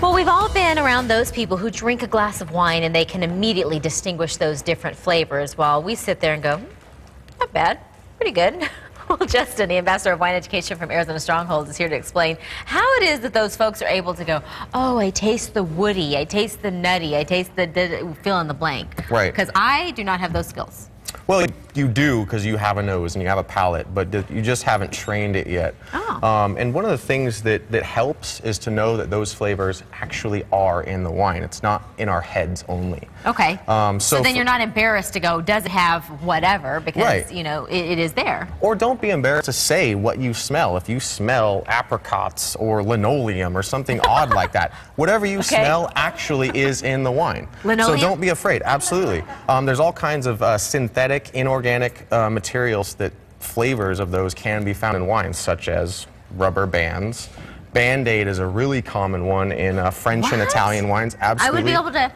Well, we've all been around those people who drink a glass of wine and they can immediately distinguish those different flavors while we sit there and go, "Hmm, not bad, pretty good. Well, Justin, the ambassador of wine education from Arizona Stronghold, is here to explain how it is that those folks are able to go, oh, I taste the woody, I taste the nutty, I taste the, the fill in the blank. Right. Because I do not have those skills. Well, you do because you have a nose and you have a palate, but you just haven't trained it yet. Oh. Um, and one of the things that, that helps is to know that those flavors actually are in the wine. It's not in our heads only. Okay. Um, so, so then you're not embarrassed to go, does it have whatever? Because, Right. you know, it, it is there. Or don't be embarrassed to say what you smell. If you smell apricots or linoleum or something odd like that, whatever you Okay. smell actually is in the wine. Linoleum? So don't be afraid. Absolutely. Um, there's all kinds of uh, synthetic, inorganic uh, materials that flavors of those can be found in wines, such as rubber bands. Band-Aid is a really common one in uh, French and Italian wines. Absolutely. I would be able to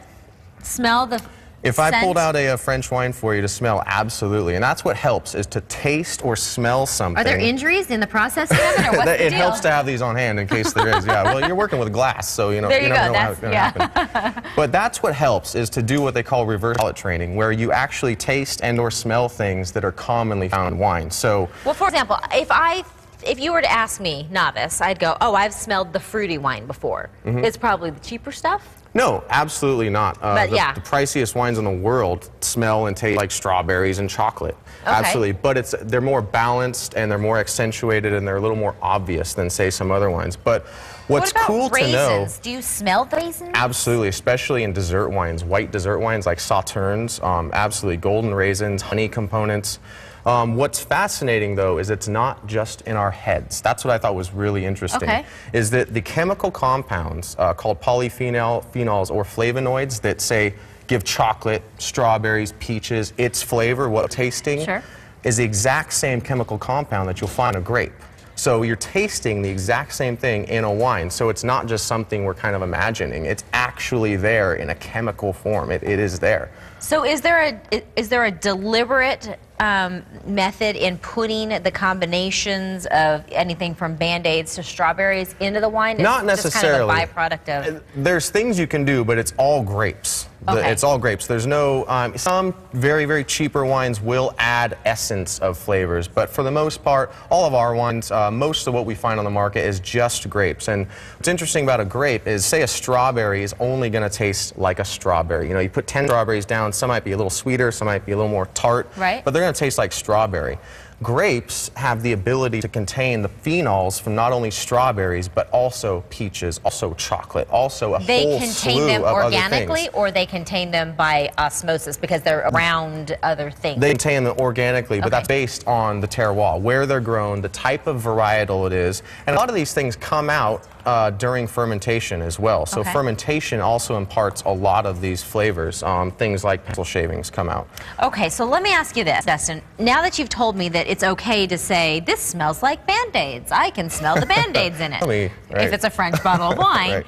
smell the If I scent. pulled out a, uh French wine for you to smell, absolutely. And that's what helps, is to taste or smell something. Are there injuries in the process of it, or what's it deal? helps to have these on hand in case there is. Yeah. Well, you're working with glass, so you know There you you never know how it's that's- going to happen. But that's what helps is to do what they call reverse palate training, where you actually taste and or smell things that are commonly found in wine. So Well, for example, if I if you were to ask me, novice, I'd go, "Oh, I've smelled the fruity wine before. Mm-hmm. It's probably the cheaper stuff." No, absolutely not. Uh, But the, yeah. the priciest wines in the world smell and taste like strawberries and chocolate. Absolutely, but it's they're more balanced and they're more accentuated and they're a little more obvious than say some other wines. But what's what cool raisins? to know Do you smell raisins? Absolutely, especially in dessert wines, white dessert wines like sauternes, um, absolutely golden raisins, honey components. Um, what's fascinating though is it's not just in our heads. That's what I thought was really interesting. Okay. Is that the chemical compounds uh, called polyphenol phenols or flavonoids that say give chocolate, strawberries, peaches its flavor, what tasting, Sure. is the exact same chemical compound that you'll find in a grape. So you're tasting the exact same thing in a wine. So it's not just something we're kind of imagining. It's actually there in a chemical form. It, it is there. So is there a is there a deliberate um, method in putting the combinations of anything from band-aids to strawberries into the wine? Not It's just kind of necessarily. a byproduct of. There's things you can do, but it's all grapes. The- It's all grapes. There's no, um, some very, very cheaper wines will add essence of flavors, but for the most part, all of our wines, uh, most of what we find on the market is just grapes. And what's interesting about a grape is, say a strawberry is only going to taste like a strawberry. You know, you put 10 strawberries down, some might be a little sweeter, some might be a little more tart, Right. but they're going to taste like strawberry. Grapes have the ability to contain the phenols from not only strawberries, but also peaches, also chocolate, also a They whole contain slew them of organically, or they contain them by osmosis because they're around other things. They contain them organically, but Okay. that's based on the terroir, where they're grown, the type of varietal it is. And a lot of these things come out uh, during fermentation as well. So Okay. fermentation also imparts a lot of these flavors. Um, things like pencil shavings come out. Okay, so let me ask you this, Dustin. Now that you've told me that it's okay to say, this smells like Band Aids, I can smell the Band Aids in it. Right. If it's a French bottle of wine. Right.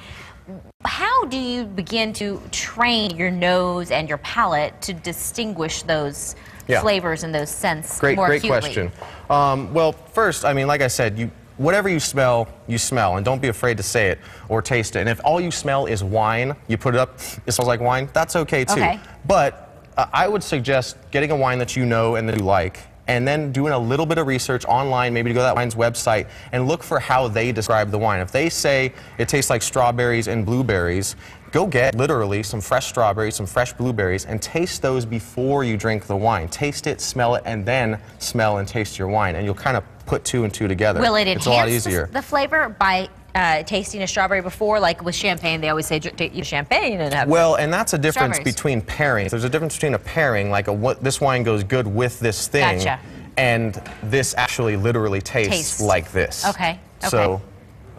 How do you begin to train your nose and your palate to distinguish those Yeah. flavors and those scents Great, more great acutely? question. Um, well, first, I mean, like I said, you whatever you smell, you smell, and don't be afraid to say it or taste it. And if all you smell is wine, you put it up, it smells like wine. That's okay too. Okay. But uh, I would suggest getting a wine that you know and that you like. And then doing a little bit of research online, maybe to go to that wine's website and look for how they describe the wine. If they say it tastes like strawberries and blueberries, go get literally some fresh strawberries, some fresh blueberries, and taste those before you drink the wine. Taste it, smell it, and then smell and taste your wine. And you'll kind of put two and two together. Will it it's a lot enhance easier. the flavor by uh, tasting a strawberry before? Like with champagne, they always say "Dr- take champagne and have Well, and that's a difference between pairings. There's a difference between a pairing, like a what this wine goes good with this thing, Gotcha. and this actually literally tastes Tastes. like this. Okay, So, okay.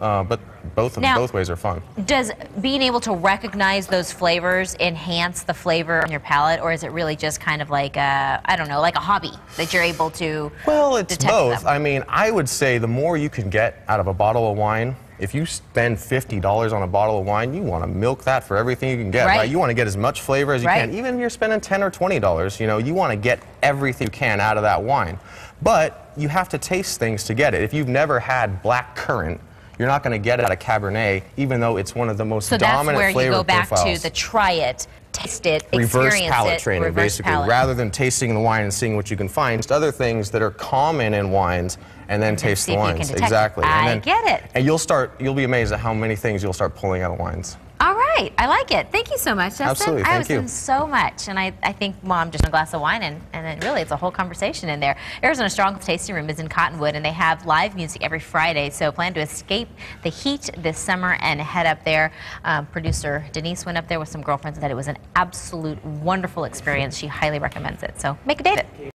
Uh, but both of Now- both ways are fun. Does being able to recognize those flavors enhance the flavor on your palate, or is it really just kind of like a, I don't know, like a hobby that you're able to Well, it's both. them? I mean, I would say the more you can get out of a bottle of wine. If you spend $50 on a bottle of wine, you want to milk that for everything you can get, Right. right? You want to get as much flavor as you Right. can. Even if you're spending 10 or $20, you know, you want to get everything you can out of that wine. But you have to taste things to get it. If you've never had black currant, you're not going to get it out of Cabernet, even though it's one of the most So that's dominant where you flavor go back profiles to the try it, taste it, reverse experience palate it, training, reverse basically, palate. rather than tasting the wine and seeing what you can find. Just other things that are common in wines, and then taste see the if you can wines. exactly. I and then, get it. And you'll start. You'll be amazed at how many things you'll start pulling out of wines. Right, I like it. Thank you so much, Justin. Absolutely, I thank was you. in so much, and I, I think, mom just a glass of wine, and, and then really it's a whole conversation in there. Arizona Strong Tasting Room is in Cottonwood, and they have live music every Friday, so plan to escape the heat this summer and head up there. Um, producer Denise went up there with some girlfriends and said it was an absolute wonderful experience. She highly recommends it, so make a date it.